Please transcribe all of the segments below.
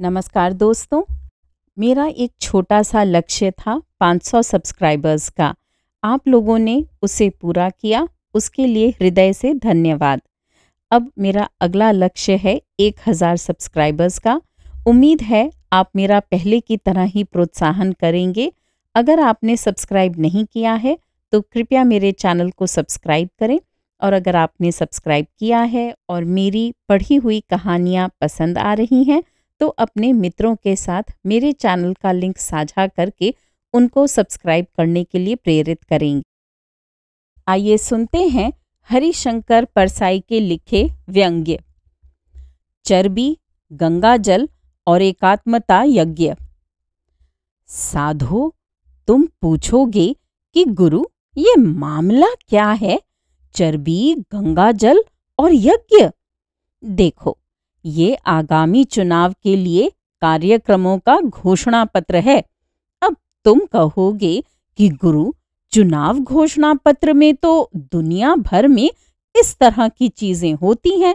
नमस्कार दोस्तों। मेरा एक छोटा सा लक्ष्य था 500 सब्सक्राइबर्स का। आप लोगों ने उसे पूरा किया, उसके लिए हृदय से धन्यवाद। अब मेरा अगला लक्ष्य है 1000 सब्सक्राइबर्स का। उम्मीद है आप मेरा पहले की तरह ही प्रोत्साहन करेंगे। अगर आपने सब्सक्राइब नहीं किया है तो कृपया मेरे चैनल को सब्सक्राइब करें। और अगर आपने सब्सक्राइब किया है और मेरी पढ़ी हुई कहानियाँ पसंद आ रही हैं तो अपने मित्रों के साथ मेरे चैनल का लिंक साझा करके उनको सब्सक्राइब करने के लिए प्रेरित करेंगे। आइए सुनते हैं हरिशंकर परसाई के लिखे व्यंग्य। चर्बी गंगाजल और एकात्मता यज्ञ। साधो, तुम पूछोगे कि गुरु, ये मामला क्या है? चर्बी गंगाजल और यज्ञ। देखो ये आगामी चुनाव के लिए कार्यक्रमों का घोषणा पत्र है। अब तुम कहोगे कि गुरु, चुनाव घोषणा पत्र में तो दुनिया भर में इस तरह की चीज़ें होती हैं।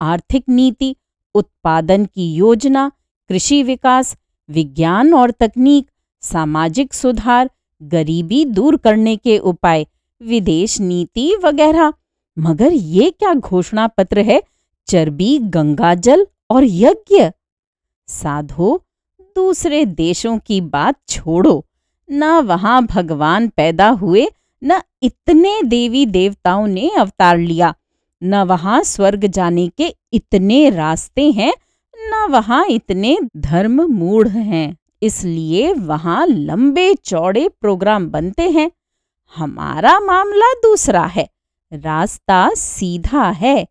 आर्थिक नीति, उत्पादन की योजना, कृषि विकास, विज्ञान और तकनीक, सामाजिक सुधार, गरीबी दूर करने के उपाय, विदेश नीति वगैरह। मगर ये क्या घोषणा पत्र है चर्बी गंगाजल और यज्ञ। साधो, दूसरे देशों की बात छोड़ो। न वहाँ भगवान पैदा हुए, न इतने देवी देवताओं ने अवतार लिया। न वहाँ स्वर्ग जाने के इतने रास्ते हैं, न वहाँ इतने धर्म मूढ़ हैं। इसलिए वहाँ लंबे चौड़े प्रोग्राम बनते हैं। हमारा मामला दूसरा है। रास्ता सीधा है।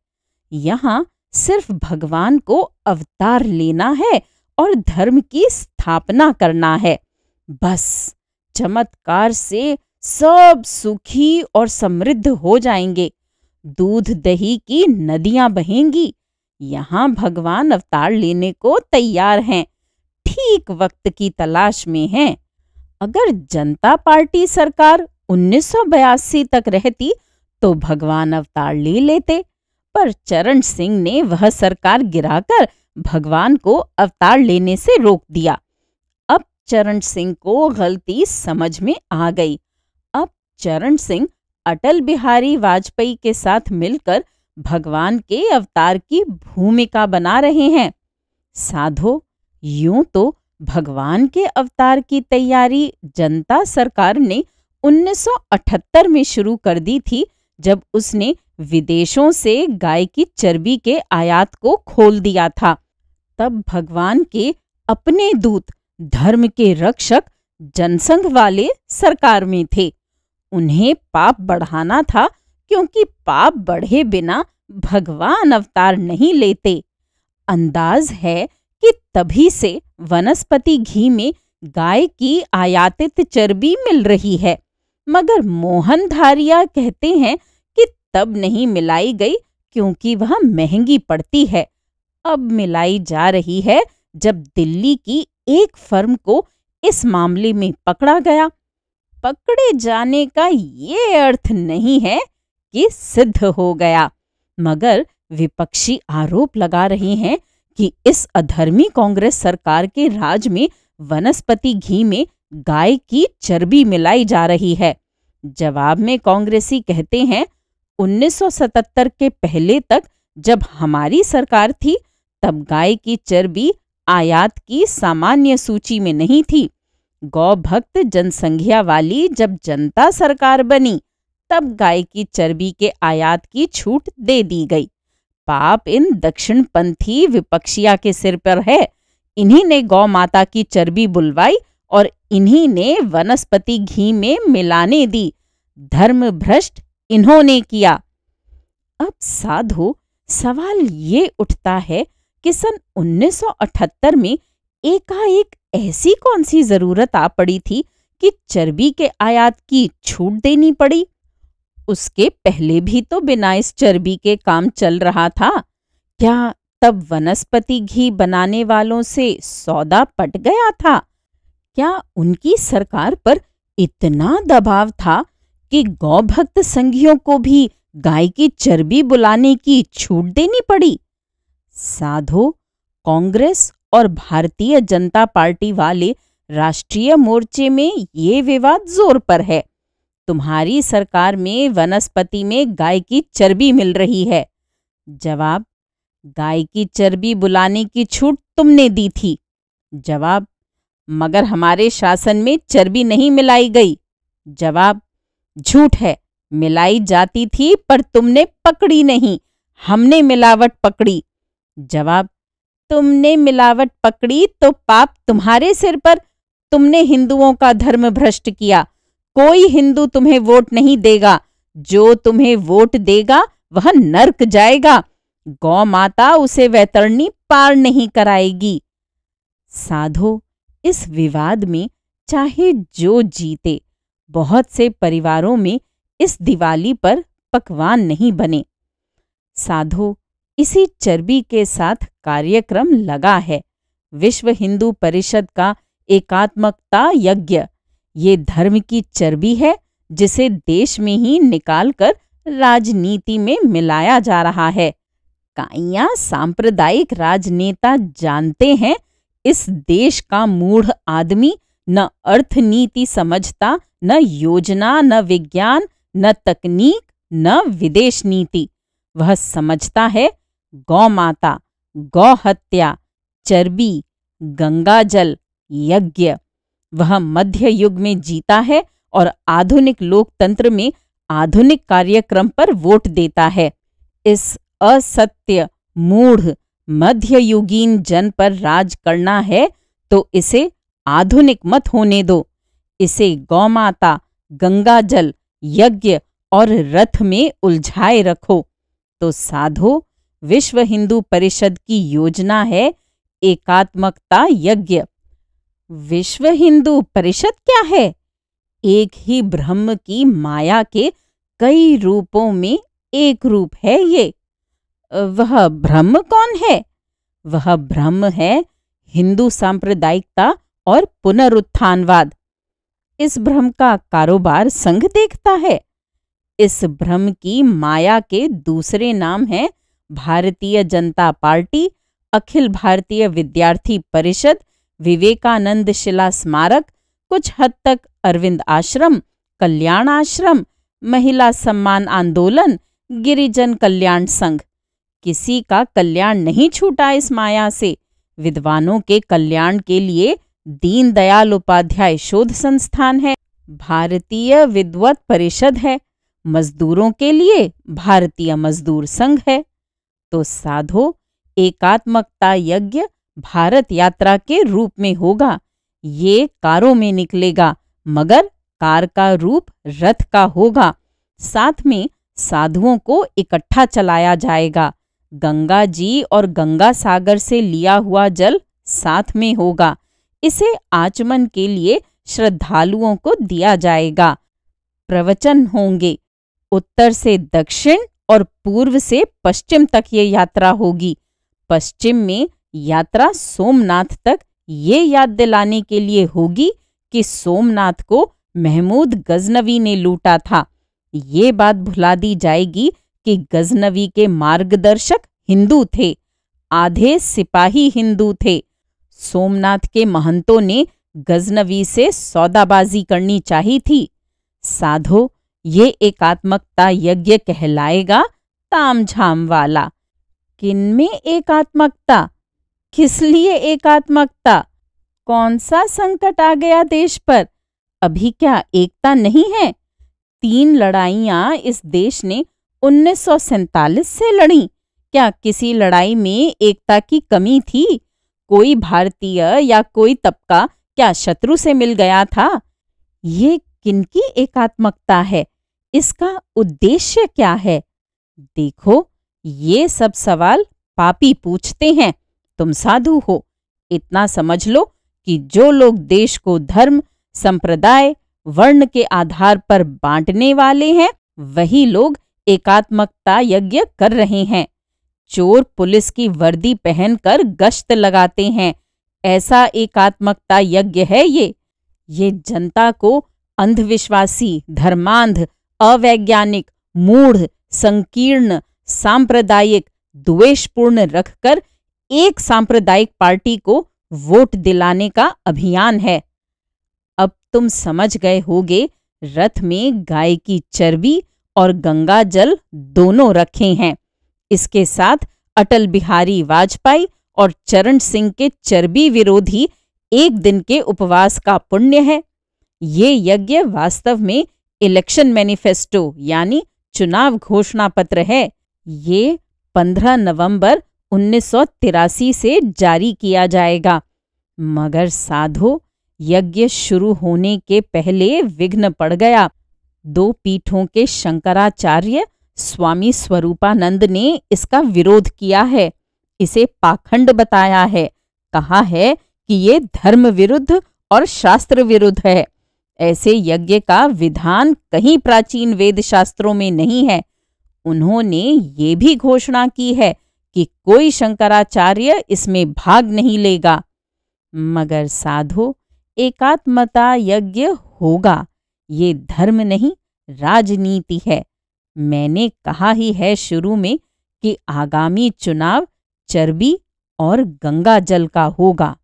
यहाँ सिर्फ़ भगवान को अवतार लेना है और धर्म की स्थापना करना है। बस, चमत्कार से सब सुखी और समृद्ध हो जाएँगे। दूध दही की नदियाँ बहेंगी। यहाँ भगवान अवतार लेने को तैयार हैं। ठीक वक्त की तलाश में हैं। अगर जनता पार्टी सरकार 1982 तक रहती तो भगवान अवतार ले लेते। पर चरण सिंह ने वह सरकार गिराकर भगवान को अवतार लेने से रोक दिया। अब चरण सिंह को गलती समझ में आ गई। अब चरण सिंह अटल बिहारी वाजपेयी के साथ मिलकर भगवान के अवतार की भूमिका बना रहे हैं। साधो, यूँ तो भगवान के अवतार की तैयारी जनता सरकार ने 1978 में शुरू कर दी थी जब उसने विदेशों से गाय की चर्बी के आयात को खोल दिया था। तब भगवान के अपने दूत, धर्म के रक्षक, जनसंघ वाले सरकार में थे। उन्हें पाप बढ़ाना था क्योंकि पाप बढ़े बिना भगवान अवतार नहीं लेते। अंदाज है कि तभी से वनस्पति घी में गाय की आयातित चर्बी मिल रही है। मगर मोहन धारिया कहते हैं तब नहीं मिलाई गई क्योंकि वह महँगी पड़ती है। अब मिलाई जा रही है जब दिल्ली की एक फर्म को इस मामले में पकड़ा गया। पकड़े जाने का ये अर्थ नहीं है कि सिद्ध हो गया, मगर विपक्षी आरोप लगा रहे हैं कि इस अधर्मी कांग्रेस सरकार के राज में वनस्पति घी में गाय की चर्बी मिलाई जा रही है। जवाब में कांग्रेसी कहते हैं 1977 के पहले तक जब हमारी सरकार थी, तब गाय की चर्बी आयात की सामान्य सूची में नहीं थी। गौ भक्त जनसंख्या वाली जब जनता सरकार बनी, तब गाय की चर्बी के आयात की छूट दे दी गई। पाप इन दक्षिणपंथी विपक्षिया के सिर पर है। इन्हीं ने गौ माता की चर्बी बुलवाई और इन्हीं ने वनस्पति घी में मिलाने दी। धर्म भ्रष्ट इन्होंने किया। अब साधु सवाल ये उठता है कि सन 1978 में एकाएक ऐसी कौन सी ज़रूरत आ पड़ी थी कि चर्बी के आयात की छूट देनी पड़ी? उसके पहले भी तो बिना इस चर्बी के काम चल रहा था। क्या तब वनस्पति घी बनाने वालों से सौदा पट गया था? क्या उनकी सरकार पर इतना दबाव था कि गौ भक्त संघियों को भी गाय की चर्बी बुलाने की छूट देनी पड़ी। साधो, कांग्रेस और भारतीय जनता पार्टी वाले राष्ट्रीय मोर्चे में ये विवाद ज़ोर पर है। तुम्हारी सरकार में वनस्पति में गाय की चर्बी मिल रही है। जवाब, गाय की चर्बी बुलाने की छूट तुमने दी थी। जवाब, मगर हमारे शासन में चर्बी नहीं मिलाई गई। जवाब झूठ है। मिलाई जाती थी, पर तुमने पकड़ी नहीं। हमने मिलावट पकड़ी। जवाब, तुमने मिलावट पकड़ी तो पाप तुम्हारे सिर पर। तुमने हिंदुओं का धर्म भ्रष्ट किया। कोई हिंदू तुम्हें वोट नहीं देगा। जो तुम्हें वोट देगा, वह नर्क जाएगा। गौ माता उसे वैतरणी पार नहीं कराएगी। साधो, इस विवाद में चाहे जो जीते बहुत से परिवारों में इस दिवाली पर पकवान नहीं बने। साधो इसी चर्बी के साथ कार्यक्रम लगा है। विश्व हिंदू परिषद का एकात्मकता यज्ञ, ये धर्म की चर्बी है जिसे देश में ही निकालकर राजनीति में मिलाया जा रहा है। काइया सांप्रदायिक राजनेता जानते हैं, इस देश का मूढ़ आदमी न अर्थ नीति समझता, न योजना, न विज्ञान, न तकनीक, न विदेश नीति। वह समझता है, गौ माता, गौ हत्या, चर्बी गंगाजल यज्ञ। वह मध्य युग में जीता है और आधुनिक लोकतंत्र में आधुनिक कार्यक्रम पर वोट देता है। इस असत्य, मूढ़, मध्ययुगीन जन पर राज करना है तो इसे आधुनिक मत होने दो। इसे गौमाता, गंगाजल, यज्ञ और रथ में उलझाए रखो। तो साधो, विश्व हिंदू परिषद की योजना है एकात्मकता यज्ञ। विश्व हिंदू परिषद क्या है? एक ही ब्रह्म की माया के कई रूपों में एक रूप है ये। वह ब्रह्म कौन है? वह ब्रह्म है हिंदू सांप्रदायिकता और पुनरुत्थानवाद। इस भ्रम का कारोबार संघ देखता है। इस भ्रम की माया के दूसरे नाम हैं भारतीय जनता पार्टी, अखिल भारतीय विद्यार्थी परिषद, विवेकानंद शिला स्मारक, कुछ हद तक अरविंद आश्रम, कल्याण आश्रम, महिला सम्मान आंदोलन, गिरिजन कल्याण संघ। किसी का कल्याण नहीं छूटा इस माया से। विद्वानों के कल्याण के लिए दीनदयाल उपाध्याय शोध संस्थान है, भारतीय विद्वत परिषद है, मजदूरों के लिए भारतीय मजदूर संघ है। तो साधो, एकात्मकता यज्ञ भारत यात्रा के रूप में होगा, ये कारों में निकलेगा, मगर कार का रूप रथ का होगा। साथ में साधुओं को इकट्ठा चलाया जाएगा, गंगा जी और गंगा सागर से लिया हुआ जल साथ में होगा। इसे आचमन के लिए श्रद्धालुओं को दिया जाएगा। प्रवचन होंगे। उत्तर से दक्षिण और पूर्व से पश्चिम तक ये यात्रा होगी। पश्चिम में यात्रा सोमनाथ तक ये याद दिलाने के लिए होगी कि सोमनाथ को महमूद गजनवी ने लूटा था। ये बात भुला दी जाएगी कि गजनवी के मार्गदर्शक हिंदू थे। आधे सिपाही हिंदू थे। सोमनाथ के महंतों ने गजनवी से सौदाबाजी करनी चाहिए थी। साधो, ये एकात्मकता यज्ञ कहलाएगा तामझाम वाला। किनमें एकात्मकता? किस लिए एकात्मकता? कौन सा संकट आ गया देश पर? अभी क्या एकता नहीं है? तीन लड़ाइयाँ इस देश ने उन्नीस से लड़ी। क्या किसी लड़ाई में एकता की कमी थी? कोई भारतीय या कोई तबका क्या शत्रु से मिल गया था? ये किनकी एकात्मकता है? इसका उद्देश्य क्या है? देखो, ये सब सवाल पापी पूछते हैं। तुम साधु हो। इतना समझ लो कि जो लोग देश को धर्म, संप्रदाय, वर्ण के आधार पर बांटने वाले हैं, वही लोग एकात्मकता यज्ञ कर रहे हैं। चोर पुलिस की वर्दी पहनकर गश्त लगाते हैं। ऐसा एकात्मकता यज्ञ है ये। ये जनता को अंधविश्वासी, धर्मांध, अवैज्ञानिक, मूढ़, संकीर्ण, सांप्रदायिक, द्वेषपूर्ण रखकर एक सांप्रदायिक पार्टी को वोट दिलाने का अभियान है। अब तुम समझ गए होगे, रथ में गाय की चर्बी और गंगा जल दोनों रखे हैं। इसके साथ अटल बिहारी वाजपेयी और चरण सिंह के चर्बी विरोधी एक दिन के उपवास का पुण्य है। ये यज्ञ वास्तव में इलेक्शन मैनिफेस्टो यानी चुनाव घोषणा पत्र है। ये 15 नवंबर उन्नीस सौ तिरासी से जारी किया जाएगा। मगर साधो, यज्ञ शुरू होने के पहले विघ्न पड़ गया। दो पीठों के शंकराचार्य स्वामी स्वरूपानंद ने इसका विरोध किया है। इसे पाखंड बताया है। कहा है कि ये धर्म विरुद्ध और शास्त्र विरुद्ध है। ऐसे यज्ञ का विधान कहीं प्राचीन वेद शास्त्रों में नहीं है। उन्होंने ये भी घोषणा की है कि कोई शंकराचार्य इसमें भाग नहीं लेगा। मगर साधो, एकात्मता यज्ञ होगा। ये धर्म नहीं, राजनीति है। मैंने कहा ही है शुरू में कि आगामी चुनाव चर्बी और गंगा जल का होगा।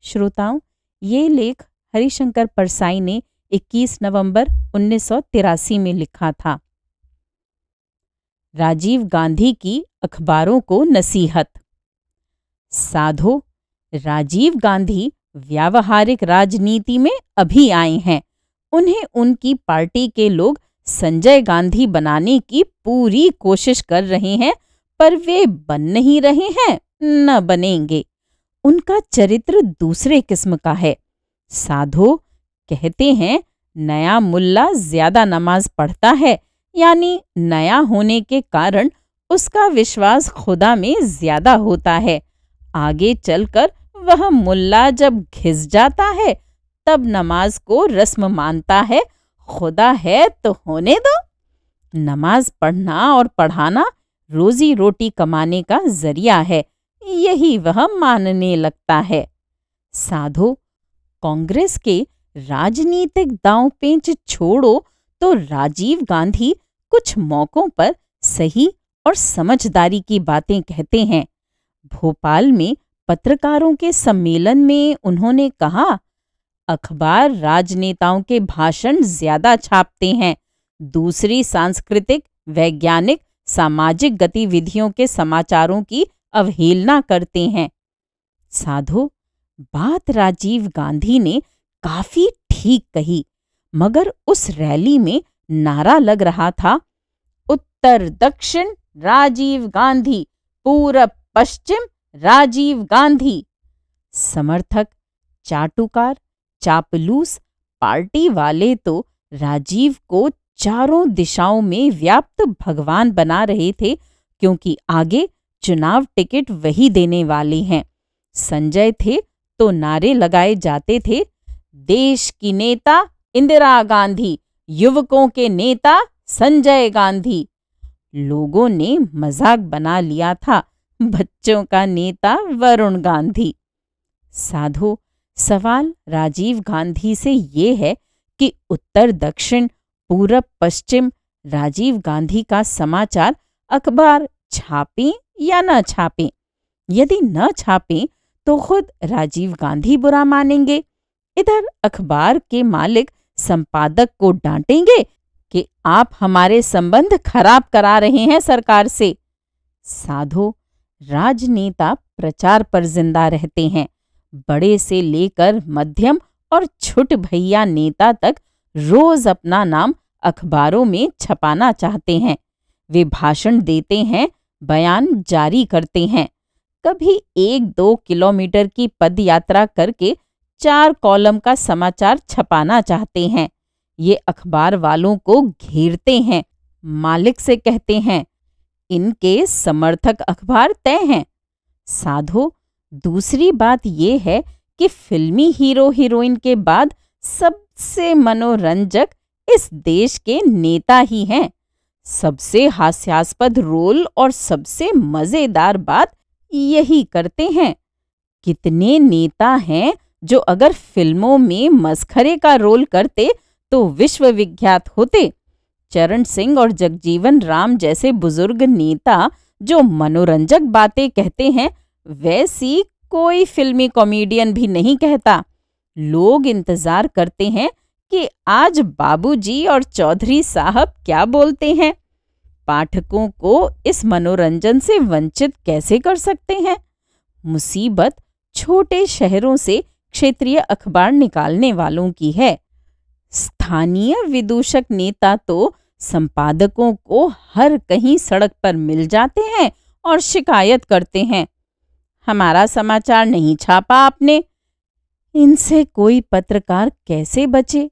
श्रोताओं, ये लेख हरिशंकर परसाई ने 21 नवंबर उन्नीस सौ तिरासी में लिखा था। राजीव गांधी की अखबारों को नसीहत। साधो, राजीव गांधी व्यावहारिक राजनीति में अभी आए हैं। उन्हें उनकी पार्टी के लोग संजय गांधी बनाने की पूरी कोशिश कर रहे हैं, पर वे बन नहीं रहे हैं, न बनेंगे। उनका चरित्र दूसरे किस्म का है। साधो कहते हैं, नया मुल्ला ज़्यादा नमाज़ पढ़ता है, यानी नया होने के कारण उसका विश्वास खुदा में ज़्यादा होता है। आगे चलकर वह मुल्ला जब घिस जाता है, तब नमाज़ को रस्म मानता है खुदा है तो होने दो। नमाज़ पढ़ना और पढ़ाना रोजी रोटी कमाने का ज़रिया है, यही वह मानने लगता है। साधो, कांग्रेस के राजनीतिक दांव पेंच छोड़ो तो राजीव गांधी कुछ मौकों पर सही और समझदारी की बातें कहते हैं। भोपाल में पत्रकारों के सम्मेलन में उन्होंने कहा अखबार राजनेताओं के भाषण ज़्यादा छापते हैं। दूसरी सांस्कृतिक, वैज्ञानिक, सामाजिक गतिविधियों के समाचारों की अवहेलना करते हैं। साधु, बात राजीव गांधी ने काफ़ी ठीक कही, मगर उस रैली में नारा लग रहा था। उत्तर दक्षिण, राजीव गांधी, पूरब पश्चिम, राजीव गांधी। समर्थक, चाटुकार चापलूस पार्टी वाले तो राजीव को चारों दिशाओं में व्याप्त भगवान बना रहे थे, क्योंकि आगे चुनाव टिकट वही देने वाले हैं। संजय थे तो नारे लगाए जाते थे। देश की नेता इंदिरा गांधी, युवकों के नेता संजय गांधी। लोगों ने मज़ाक बना लिया था। बच्चों का नेता वरुण गांधी। साधु सवाल राजीव गांधी से ये है कि उत्तर दक्षिण, पूरब पश्चिम, राजीव गांधी का समाचार अखबार छापें या न छापें? यदि न छापें तो खुद राजीव गांधी बुरा मानेंगे। इधर अखबार के मालिक संपादक को डांटेंगे कि आप हमारे संबंध खराब करा रहे हैं सरकार से। साधो, राजनेता प्रचार पर ज़िंदा रहते हैं। बड़े से लेकर मध्यम और छुट भैया नेता तक रोज अपना नाम अखबारों में छपाना चाहते हैं। वे भाषण देते हैं, बयान जारी करते हैं। कभी एक दो किलोमीटर की पद यात्रा करके चार कॉलम का समाचार छपाना चाहते हैं। ये अखबार वालों को घेरते हैं, मालिक से कहते हैं, इनके समर्थक अखबार तय हैं। साधो दूसरी बात यह है कि फिल्मी हीरो हीरोइन के बाद सबसे मनोरंजक इस देश के नेता ही हैं। सबसे हास्यास्पद रोल और सबसे मज़ेदार बात यही करते हैं। कितने नेता हैं जो अगर फ़िल्मों में मस्खरे का रोल करते तो विश्वविख्यात होते। चरण सिंह और जगजीवन राम जैसे बुज़ुर्ग नेता जो मनोरंजक बातें कहते हैं वैसी कोई फिल्मी कॉमेडियन भी नहीं कहता। लोग इंतज़ार करते हैं कि आज बाबूजी और चौधरी साहब क्या बोलते हैं। पाठकों को इस मनोरंजन से वंचित कैसे कर सकते हैं? मुसीबत छोटे शहरों से क्षेत्रीय अखबार निकालने वालों की है। स्थानीय विदूषक नेता तो संपादकों को हर कहीं सड़क पर मिल जाते हैं और शिकायत करते हैं। हमारा समाचार नहीं छापा आपने। इनसे कोई पत्रकार कैसे बचे?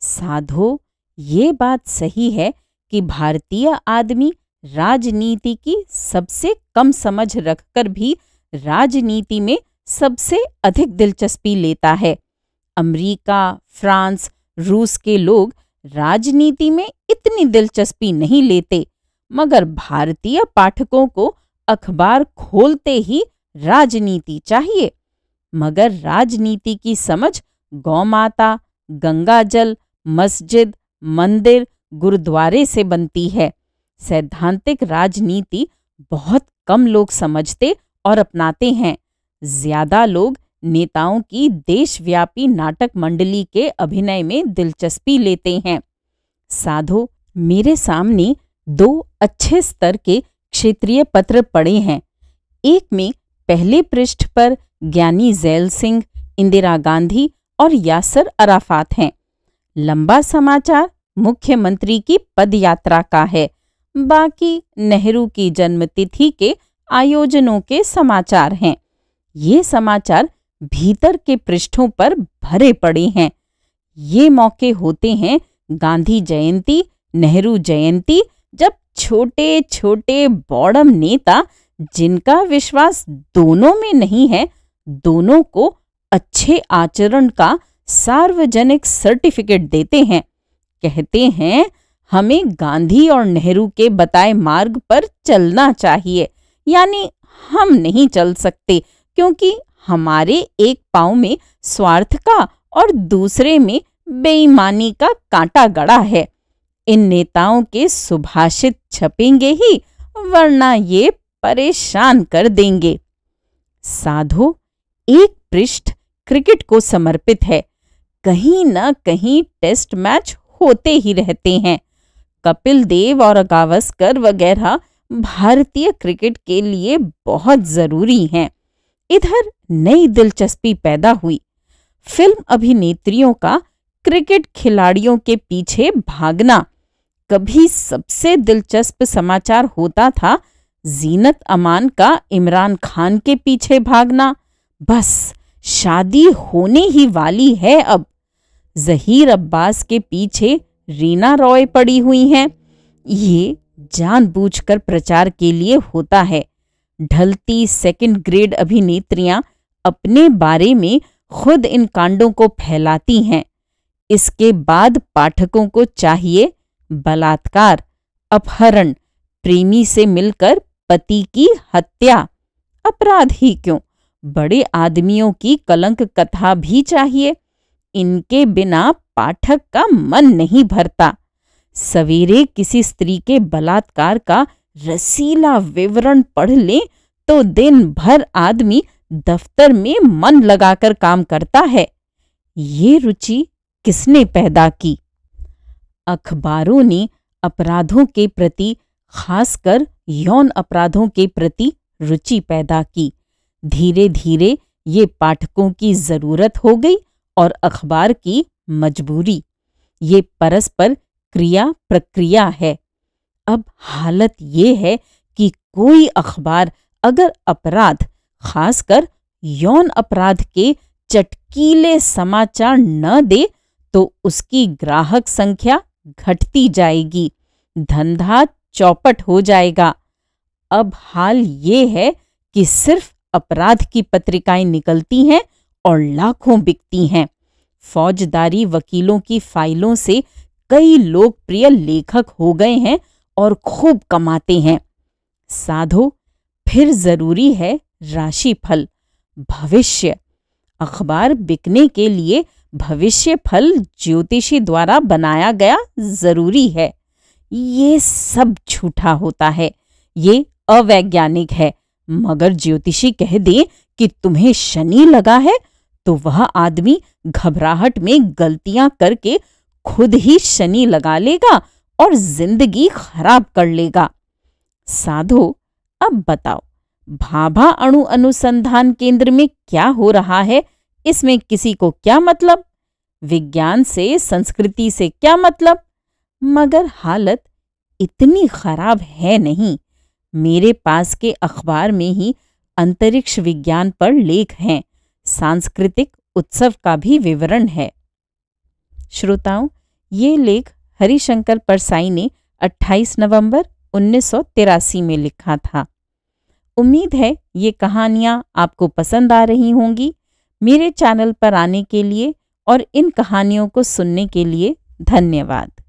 साधो, ये बात सही है कि भारतीय आदमी राजनीति की सबसे कम समझ रखकर भी राजनीति में सबसे अधिक दिलचस्पी लेता है। अमेरिका, फ्रांस, रूस के लोग राजनीति में इतनी दिलचस्पी नहीं लेते, मगर भारतीय पाठकों को अखबार खोलते ही राजनीति चाहिए। मगर राजनीति की समझ गौमाता, गंगाजल, मस्जिद, मंदिर, गुरुद्वारे से बनती है। सैद्धांतिक राजनीति बहुत कम लोग समझते और अपनाते हैं। ज़्यादा लोग नेताओं की देशव्यापी नाटक मंडली के अभिनय में दिलचस्पी लेते हैं। साधो, मेरे सामने दो अच्छे स्तर के क्षेत्रीय पत्र पड़े हैं। एक में पहले पृष्ठ पर ज्ञानी जैल सिंह, इंदिरा गांधी और यासर अराफात हैं। लंबा समाचार मुख्यमंत्री की पदयात्रा का है। बाकी नेहरू की जन्मतिथि के आयोजनों के समाचार हैं। ये समाचार भीतर के पृष्ठों पर भरे पड़े हैं। ये मौके होते हैं गांधी जयंती, नेहरू जयंती, जब छोटे छोटे बॉडम नेता जिनका विश्वास दोनों में नहीं है, दोनों को अच्छे आचरण का सार्वजनिक सर्टिफिकेट देते हैं। कहते हैं, हमें गांधी और नेहरू के बताए मार्ग पर चलना चाहिए। यानी हम नहीं चल सकते, क्योंकि हमारे एक पाँव में स्वार्थ का और दूसरे में बेईमानी का कांटा गड़ा है। इन नेताओं के सुभाषित छपेंगे ही, वरना ये परेशान कर देंगे। साधो, एक पृष्ठ क्रिकेट को समर्पित है। कहीं न कहीं टेस्ट मैच होते ही रहते हैं। कपिल देव और गावस्कर वगैरह भारतीय क्रिकेट के लिए बहुत ज़रूरी हैं। इधर नई दिलचस्पी पैदा हुई। फ़िल्म अभिनेत्रियों का क्रिकेट खिलाड़ियों के पीछे भागना। कभी सबसे दिलचस्प समाचार होता था जीनत अमान का इमरान खान के पीछे भागना। बस, शादी होने ही वाली है अब। जहीर अब्बास के पीछे रीना रॉय पड़ी हुई हैं। ये जानबूझकर प्रचार के लिए होता है। ढलती सेकंड ग्रेड अभिनेत्रियाँ अपने बारे में खुद इन कांडों को फैलाती हैं। इसके बाद पाठकों को चाहिए बलात्कार, अपहरण, प्रेमी से मिलकर पति की हत्या। अपराध ही क्यों? बड़े आदमियों की कलंक कथा भी चाहिए। इनके बिना पाठक का मन नहीं भरता। सवेरे किसी स्त्री के बलात्कार का रसीला विवरण पढ़ ले तो दिन भर आदमी दफ्तर में मन लगाकर काम करता है। ये रुचि किसने पैदा की? अखबारों ने अपराधों के प्रति खासकर यौन अपराधों के प्रति रुचि पैदा की। धीरे धीरे ये पाठकों की ज़रूरत हो गई और अखबार की मजबूरी। ये परस्पर क्रिया प्रक्रिया है। अब हालत ये है कि कोई अखबार अगर अपराध, खासकर यौन अपराध के चटकीले समाचार न दे तो उसकी ग्राहक संख्या घटती जाएगी। धंधा चौपट हो जाएगा। अब हाल ये है कि सिर्फ़ अपराध की पत्रिकाएँ निकलती हैं और लाखों बिकती हैं। फौजदारी वकीलों की फाइलों से कई लोकप्रिय लेखक हो गए हैं और खूब कमाते हैं। साधो, फिर ज़रूरी है राशि फल भविष्य। अखबार बिकने के लिए भविष्य फल ज्योतिषी द्वारा बनाया गया ज़रूरी है। ये सब झूठा होता है। ये अवैज्ञानिक है। मगर ज्योतिषी कह दे कि तुम्हें शनि लगा है तो वह आदमी घबराहट में गलतियाँ करके खुद ही शनि लगा लेगा और ज़िंदगी खराब कर लेगा। साधो, अब बताओ, भाभा अणु अनुसंधान केंद्र में क्या हो रहा है? इसमें किसी को क्या मतलब? विज्ञान से, संस्कृति से क्या मतलब? मगर हालत इतनी खराब है नहीं। मेरे पास के अखबार में ही अंतरिक्ष विज्ञान पर लेख हैं। सांस्कृतिक उत्सव का भी विवरण है। श्रोताओं, ये लेख हरिशंकर परसाई ने 28 नवंबर उन्नीस सौ तिरासी में लिखा था। उम्मीद है ये कहानियाँ आपको पसंद आ रही होंगी। मेरे चैनल पर आने के लिए और इन कहानियों को सुनने के लिए धन्यवाद।